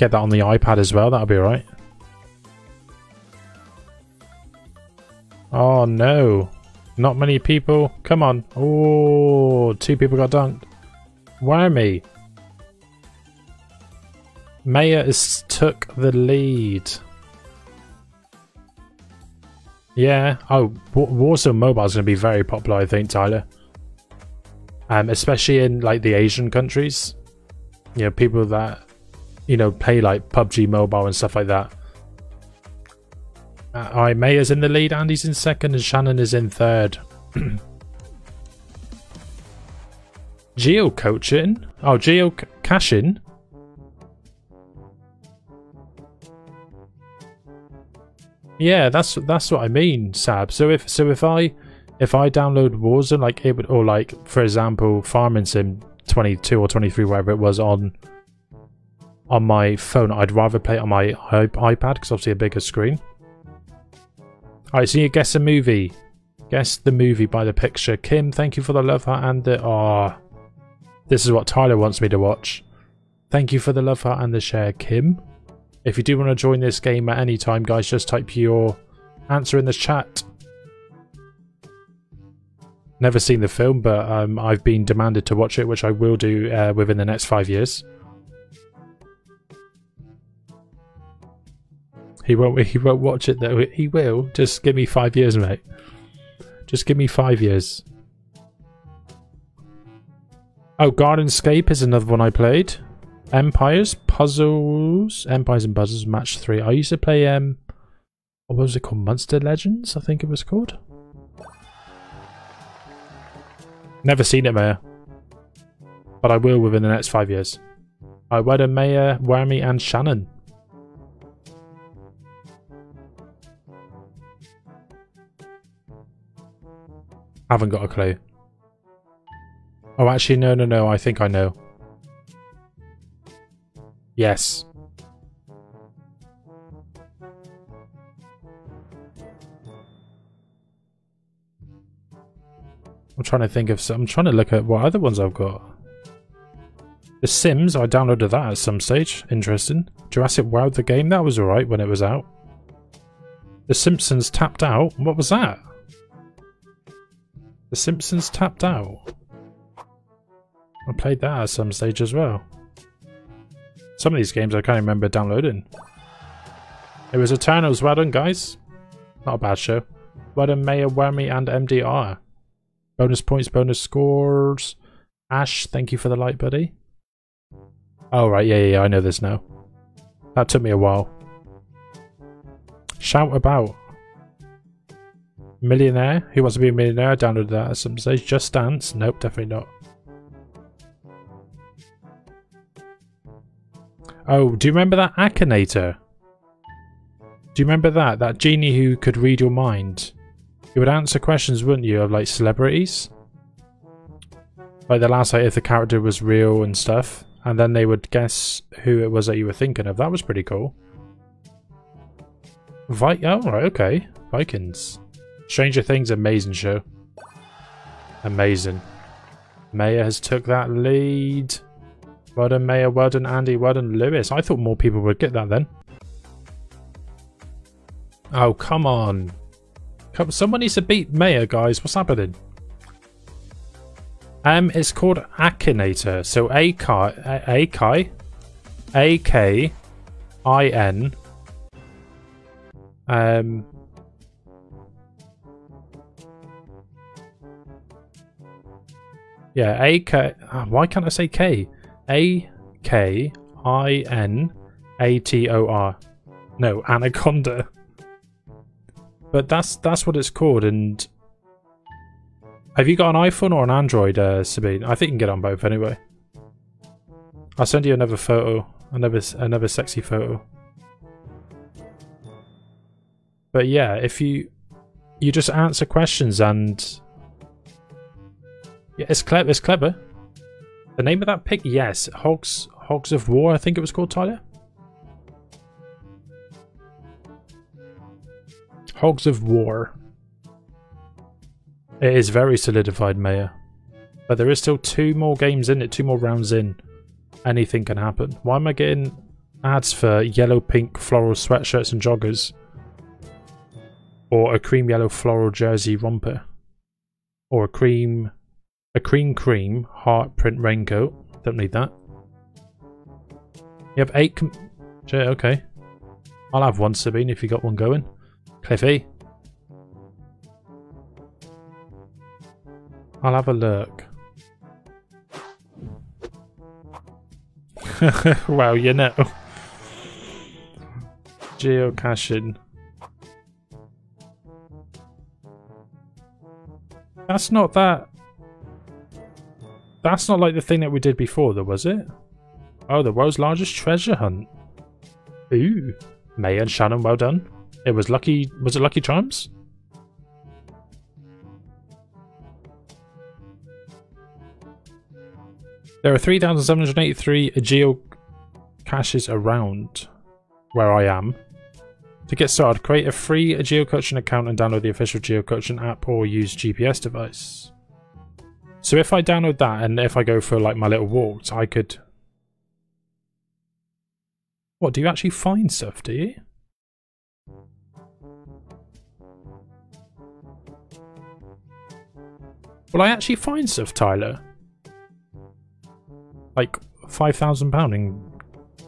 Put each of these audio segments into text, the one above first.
Get that on the iPad as well, that'll be alright. Oh no. Not many people. Come on. Oh, two people got dunked. Wormy. Maya is took the lead. Yeah. Oh, Warzone Mobile is going to be very popular, I think, Tyler. Um, especially in like the Asian countries. You know, people that you know play like PUBG Mobile and stuff like that. Uh, I Maya's in the lead, Andy's in second, and Shannon is in third. Geo coaching? Oh, geo caching? Yeah, that's that's what I mean, Sab. So if so if I if I download Warzone, like it would, or like for example, Farming Sim 22 or 23, whatever it was on on my phone, I'd rather play it on my iPad because obviously a bigger screen. Alright, so you guess a movie. Guess the movie by the picture. Kim, thank you for the love heart and the... Oh, this is what Tyler wants me to watch. Thank you for the love heart and the share, Kim. If you do want to join this game at any time, guys, just type your answer in the chat. Never seen the film, but um, I've been demanded to watch it, which I will do uh, within the next five years. He won't. He won't watch it though. He will. Just give me five years, mate. Just give me five years. Oh, Gardenscape is another one I played. Empires, Puzzles, Empires and Puzzles, Match 3. I used to play, um, what was it called? Monster Legends, I think it was called. Never seen it, Maya. But I will within the next five years. I wed a Maya, Wormy, and Shannon. Haven't got a clue. Oh, actually, no, no, no. I think I know. Yes. I'm trying to think of some. I'm trying to look at what other ones I've got. The Sims, I downloaded that at some stage. Interesting. Jurassic World, the game, that was alright when it was out. The Simpsons tapped out. What was that? The Simpsons tapped out. I played that at some stage as well. Some of these games I can't remember downloading. It was Eternals. Well done, guys. Not a bad show. Well done, Maya, Wormy, and MDR. Bonus points, bonus scores. Ash, thank you for the light, buddy. Oh, right. Yeah, yeah, yeah. I know this now. That took me a while. Shout about. Millionaire? Who wants to be a millionaire? I downloaded that at some stage. Just Dance? Nope, definitely not. Oh, do you remember that Akinator? Do you remember that? That genie who could read your mind? You would answer questions, wouldn't you, of like celebrities? Like the last like if the character was real and stuff. And then they would guess who it was that you were thinking of. That was pretty cool. Vi oh, right, okay. Vikings. Stranger Things, amazing show. Amazing. Maya has took that lead. Well done, Maya. Well done, Andy. Well done, Lewis. I thought more people would get that then. Oh, come on. Come, someone needs to beat Maya, guys. What's happening? Um, it's called Akinator. So A K A K A K I N. Um, Yeah, A K. Oh, why can't I say K? A K I N A T O R. No, Anaconda. But that's that's what it's called. And have you got an iPhone or an Android, uh, Sabine? I think you can get on both anyway. I'll send you another photo, another another sexy photo. But yeah, if you you just answer questions and yeah, it's clever. It's clever. The name of that pick, yes, Hogs, Hogs of War. I think it was called Tyler. Hogs of War. It is very solidified, Maya. But there is still two more games in it, two more rounds in. Anything can happen. Why am I getting... ads for yellow pink floral sweatshirts and joggers. Or a cream yellow floral jersey romper. Or a cream a cream cream heart print raincoat. Don't need that. You have eight okay. I'll have one, Sabine, if you got one going. Cliffy. I'll have a look. wow, you know. Geocaching. That's not that. That's not like the thing that we did before, though, was it? Oh, the world's largest treasure hunt. Ooh. May and Shannon, well done. It was Lucky... Was it Lucky Charms? There are 3,783 geocaches around where I am. To get started, create a free geocaching account and download the official geocaching app or use GPS device. So if I download that and if I go for like my little walks, I could... What, do you actually find stuff, do you? Well, I actually find stuff, Tyler? like five thousand pound in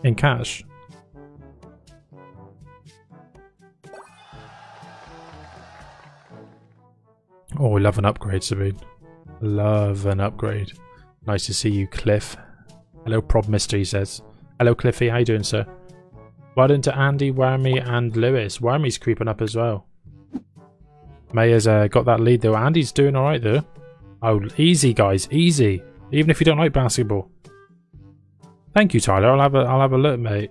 in cash. Oh, we love an upgrade, Sabine. Love an upgrade. Nice to see you, Cliff. Hello, Prob Mister, he says. Hello, Cliffy. How you doing, sir? Well done to Andy, Wormy, and Lewis. Wormy's creeping up as well. Maya's uh, got that lead, though. Andy's doing alright, though. Oh, easy, guys. Easy. Even if you don't like basketball. Thank you, Tyler. I'll have a I'll have a look, mate.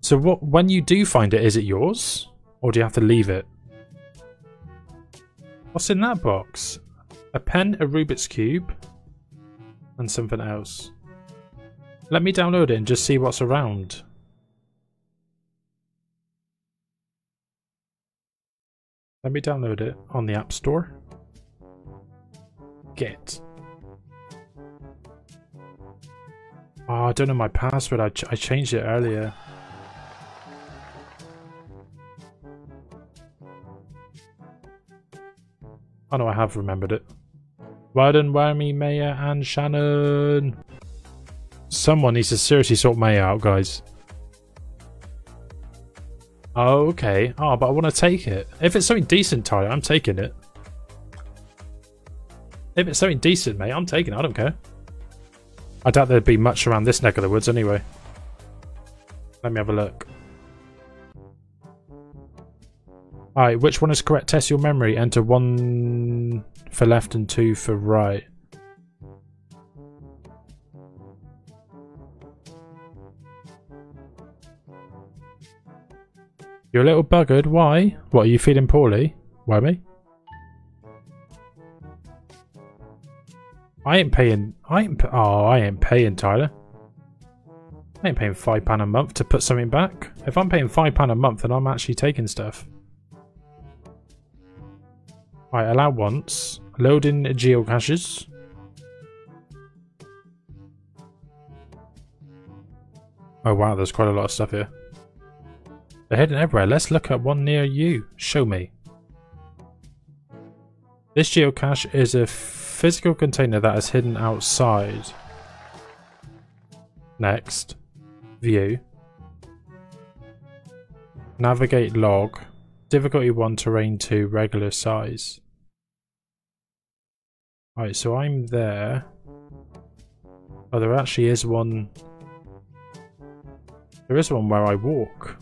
So what when you do find it, is it yours? Or do you have to leave it? What's in that box? A pen, a Rubik's Cube, and something else. Let me download it and just see what's around. Let me download it on the App Store get? Oh, I don't know my password. I, ch I changed it earlier. Oh no, I have remembered it. Done, Wormy, Maya, and Shannon. Someone needs to seriously sort Maya out, guys. Oh, okay. Oh, but I want to take it. If it's something decent, Tyler, I'm taking it. If it's something decent, mate, I'm taking it. I don't care. I doubt there'd be much around this neck of the woods anyway. Let me have a look. Alright, which one is correct? Test your memory. Enter one for left and two for right. You're a little buggered. Why? What, are you feeling poorly? Why me? I ain't paying. I ain't. Oh, I ain't paying, Tyler. I ain't paying five pound a month to put something back. If I'm paying five pound a month, then I'm actually taking stuff. Right, allow once. Load in geocaches. Oh wow, there's quite a lot of stuff here. They're hidden everywhere. Let's look at one near you. Show me. This geocache is a physical container that is hidden outside. Next. View. Navigate log. Difficulty 1, terrain 2, regular size. Right, so I'm there. Oh, there actually is one... There is one where I walk.